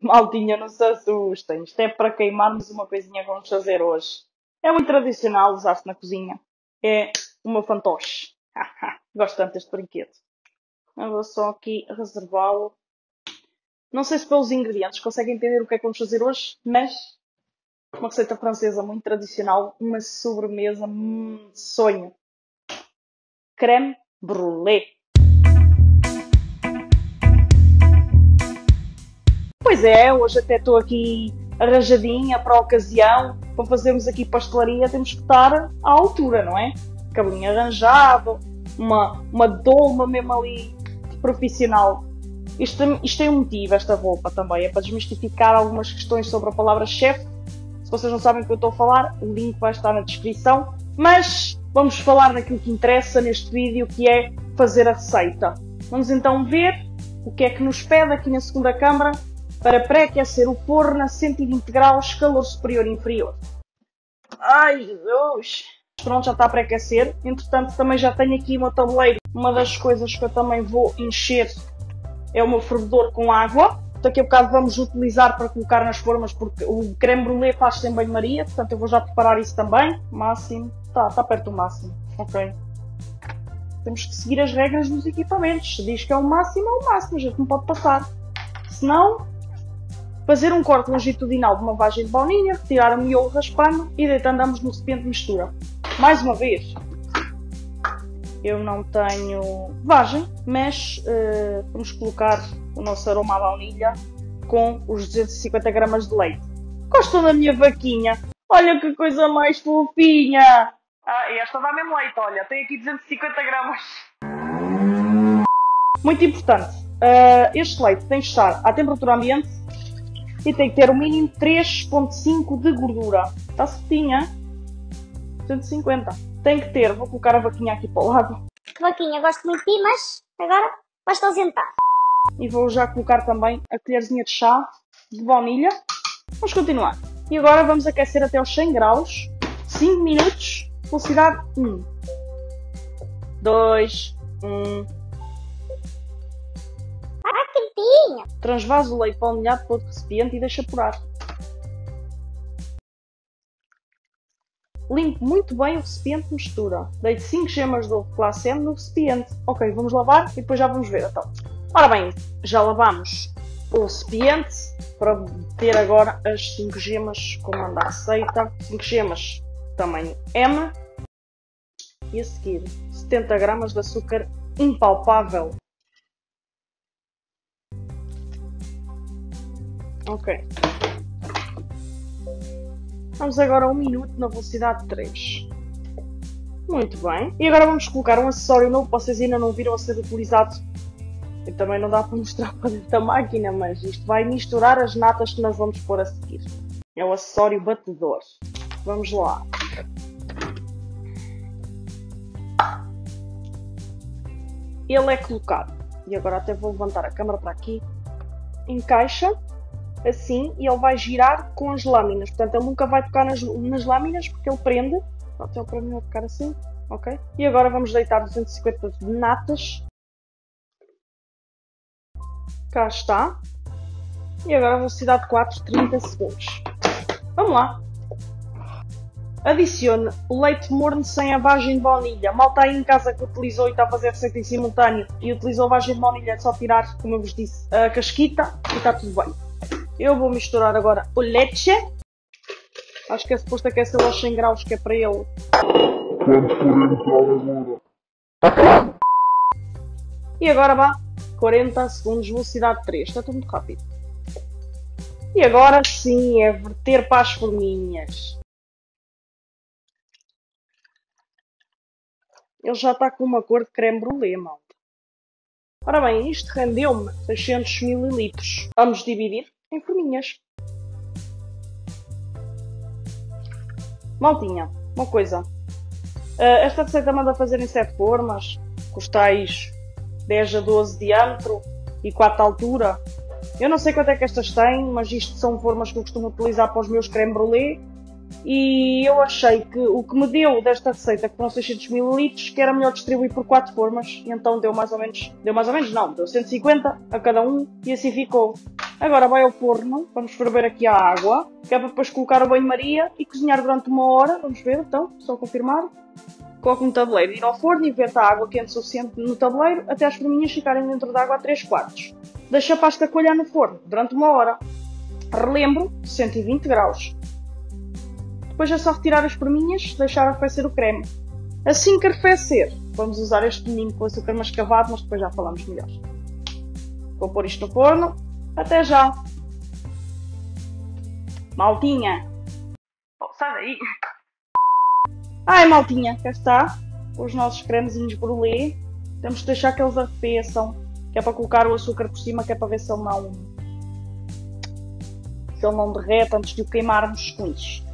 Maltinha, não se assustem. Isto é para queimarmos uma coisinha que vamos fazer hoje. É muito tradicional usar-se na cozinha. É uma fantoche. Gosto tanto deste brinquedo. Eu vou só aqui reservá-lo. Não sei se pelos ingredientes conseguem entender o que é que vamos fazer hoje, mas uma receita francesa muito tradicional, uma sobremesa hum, sonho. Creme brulee. Pois é, hoje até estou aqui arranjadinha para a ocasião, para fazermos aqui pastelaria, temos que estar à altura, não é? Cabelinho arranjado, uma, uma dolma mesmo ali profissional. Isto, isto tem um motivo, esta roupa também, é para desmistificar algumas questões sobre a palavra chefe. Se vocês não sabem o que eu estou a falar, o link vai estar na descrição. Mas vamos falar daquilo que interessa neste vídeo, que é fazer a receita. Vamos então ver o que é que nos pede aqui na segunda câmara para pré-aquecer o forno a 120 graus, calor superior e inferior. Ai, Jesus! Pronto, já está a pré-aquecer. Entretanto, também já tenho aqui o meu tabuleiro. Uma das coisas que eu também vou encher é o meu fervedor com água. Daqui a bocado vamos utilizar para colocar nas formas, porque o creme brulee faz sem banho-maria, portanto eu vou já preparar isso também. Máximo. Está, está perto do máximo. Ok. Temos que seguir as regras dos equipamentos. Se diz que é o máximo, é o máximo. A gente não pode passar. Senão, Fazer um corte longitudinal de uma vagem de baunilha, retirar o miolo raspando e deitando ambos no recipiente de mistura. Mais uma vez, eu não tenho vagem, mas uh, vamos colocar o nosso aroma à baunilha com os 250 gramas de leite. Gostam da minha vaquinha? Olha que coisa mais fofinha! Ah, esta dá mesmo leite, olha, tem aqui 250 gramas. Muito importante, uh, este leite tem que estar à temperatura ambiente e tem que ter o mínimo 3.5 de gordura. Está certinha? 150. Tem que ter, vou colocar a vaquinha aqui para o lado. Vaquinha, gosto muito de ti, mas agora basta ausentar. E vou já colocar também a colherzinha de chá de baunilha. Vamos continuar. E agora vamos aquecer até aos 100 graus. 5 minutos. Velocidade 1. 2. 1. Transvasa o leite baunilhado para outro recipiente e deixa apurar. Limpe muito bem o recipiente de mistura. Deite 5 gemas de ovo classe M no recipiente. Ok, vamos lavar e depois já vamos ver então. Ora bem, já lavamos o recipiente para ter agora as 5 gemas como anda a receita. 5 gemas tamanho M. E a seguir 70 gramas de açúcar impalpável. Ok. Vamos agora a um minuto na velocidade 3. Muito bem. E agora vamos colocar um acessório novo vocês ainda não viram a ser utilizado. E também não dá para mostrar para dentro da máquina, mas isto vai misturar as natas que nós vamos pôr a seguir. É o acessório batedor. Vamos lá. Ele é colocado. E agora até vou levantar a câmera para aqui. Encaixa assim e ele vai girar com as lâminas. Portanto, ele nunca vai tocar nas, nas lâminas porque ele prende. Pronto, ele para mim vai ficar assim. Ok? E agora vamos deitar 250 de natas. Cá está. E agora velocidade 4, 30 segundos. Vamos lá. Adicione leite morno sem a vagem de baunilha. Mal está aí em casa que utilizou e está a fazer receita em simultâneo e utilizou a vagem de baunilha, é só tirar, como eu vos disse, a casquita e está tudo bem. Eu vou misturar agora o leite. Acho que é suposto aquecer aos 100 graus, que é para ele. E agora vá 40 segundos, velocidade 3. Está tudo muito rápido. E agora sim é verter para as forminhas. Ele já está com uma cor de creme brulee, malta. Ora bem, isto rendeu-me 600 ml. Vamos dividir em forminhas. Maltinha, uma coisa. Uh, esta receita manda fazer em 7 formas, com os tais 10 a 12 de diâmetro e 4 de altura. Eu não sei quanto é que estas têm, mas isto são formas que eu costumo utilizar para os meus creme brulee. E eu achei que o que me deu desta receita, que foram 600 ml, que era melhor distribuir por 4 formas. Então deu mais ou menos, deu mais ou menos não, deu 150 a cada um e assim ficou. Agora vai ao forno, vamos ferver aqui a água, que é para depois colocar o banho-maria e cozinhar durante uma hora. Vamos ver então, só confirmar. Coloco um tabuleiro, ir ao forno e ver a água quente suficiente no tabuleiro até as forminhas ficarem dentro da água a 3 quartos. Deixa a pasta colher no forno durante uma hora. Relembro, 120 graus. Depois é só retirar as forminhas, deixar arrefecer o creme. Assim que arrefecer, vamos usar este ninho com açúcar mascavado, mas depois já falamos melhor. Vou pôr isto no forno. Até já! Maltinha! Oh, sai daí! Ai, maltinha, cá está. Os nossos cremezinhos brulé. Temos que deixar que eles arrefeçam. Que é para colocar o açúcar por cima, que é para ver se ele não... Se ele não derrete antes de o queimarmos com isto.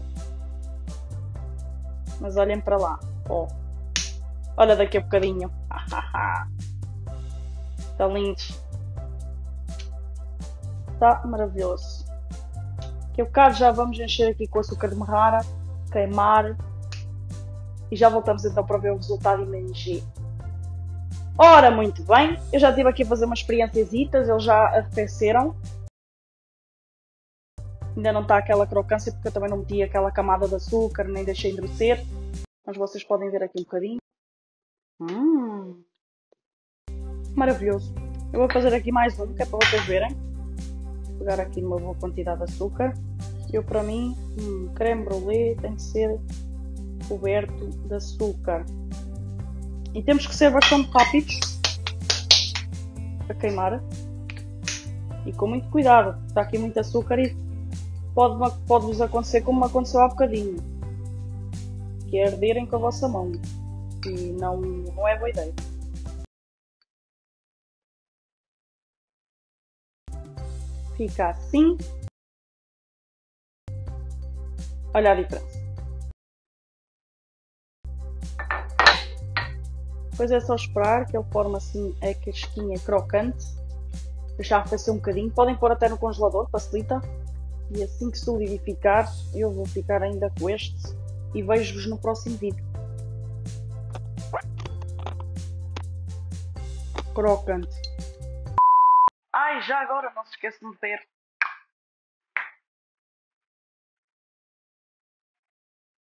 Mas olhem para lá. Oh. Olha daqui a bocadinho. Estão lindos. Está maravilhoso. Que o bocado já vamos encher aqui com açúcar de merrara, queimar. E já voltamos então para ver o resultado MNG. Ora, muito bem. Eu já estive aqui a fazer umas experiências, eles já arrefeceram. Ainda não está aquela crocância porque eu também não meti aquela camada de açúcar, nem deixei endurecer. Mas vocês podem ver aqui um bocadinho. Hum. Maravilhoso. Eu vou fazer aqui mais um, que é para vocês verem. Pegar aqui uma boa quantidade de açúcar. Eu, para mim, um creme brulee tem que ser coberto de açúcar. E temos que ser bastante rápidos para queimar. E com muito cuidado. Está aqui muito açúcar e pode, pode acontecer como aconteceu há bocadinho. Que é arderem com a vossa mão. E não, não é boa ideia. Fica assim. Olha a diferença. Depois é só esperar que ele forme assim a casquinha crocante. Deixar arrefecer um bocadinho. Podem pôr até no congelador, facilita. E assim que solidificar, eu vou ficar ainda com este. E vejo-vos no próximo vídeo. Crocante. Já agora não se esqueça de ver